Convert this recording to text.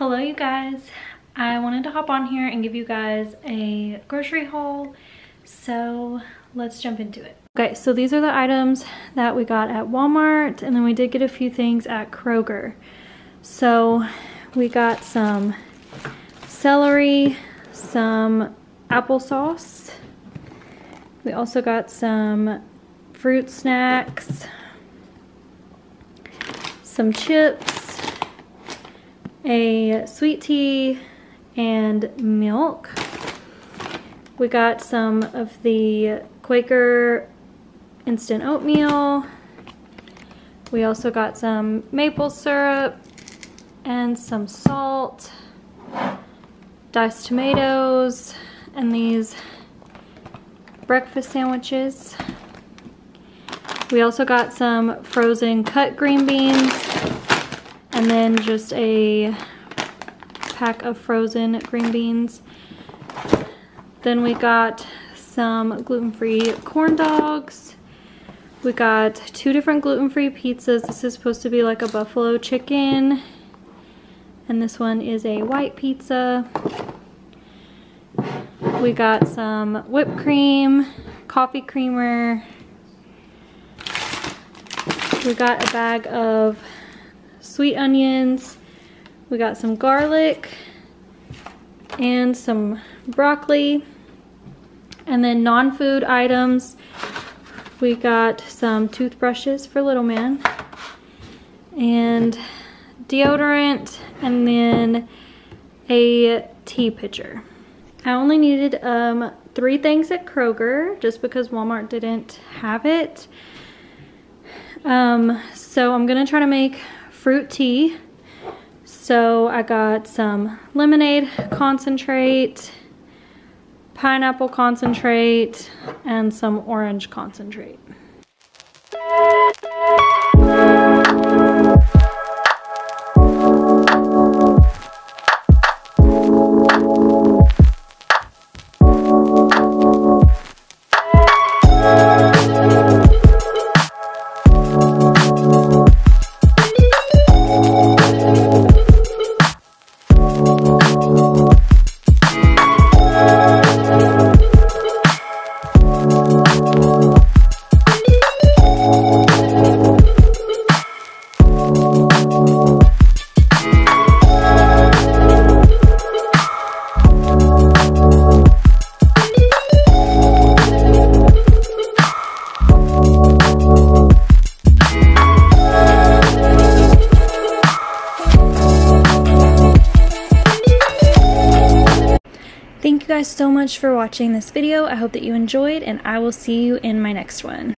Hello you guys. I wanted to hop on here and give you guys a grocery haul. So let's jump into it. Okay, so these are the items that we got at Walmart and then we did get a few things at Kroger. So we got some celery, some applesauce. We also got some fruit snacks, some chips, a sweet tea and milk. We got some of the Quaker instant oatmeal. We also got some maple syrup and some salt, diced tomatoes, and these breakfast sandwiches. We also got some frozen cut green beans and then just a pack of frozen green beans. Then we got some gluten-free corn dogs. We got two different gluten-free pizzas. This is supposed to be like a buffalo chicken. And this one is a white pizza. We got some whipped cream, coffee creamer. We got a bag of sweet onions. We got some garlic and some broccoli. And then non-food items, we got some toothbrushes for little man and deodorant and then a tea pitcher. I only needed um, three things at Kroger just because Walmart didn't have it. Um, so I'm gonna try to make fruit tea. So I got some lemonade concentrate, pineapple concentrate, and some orange concentrate. Guys so much for watching this video. I hope that you enjoyed and I will see you in my next one.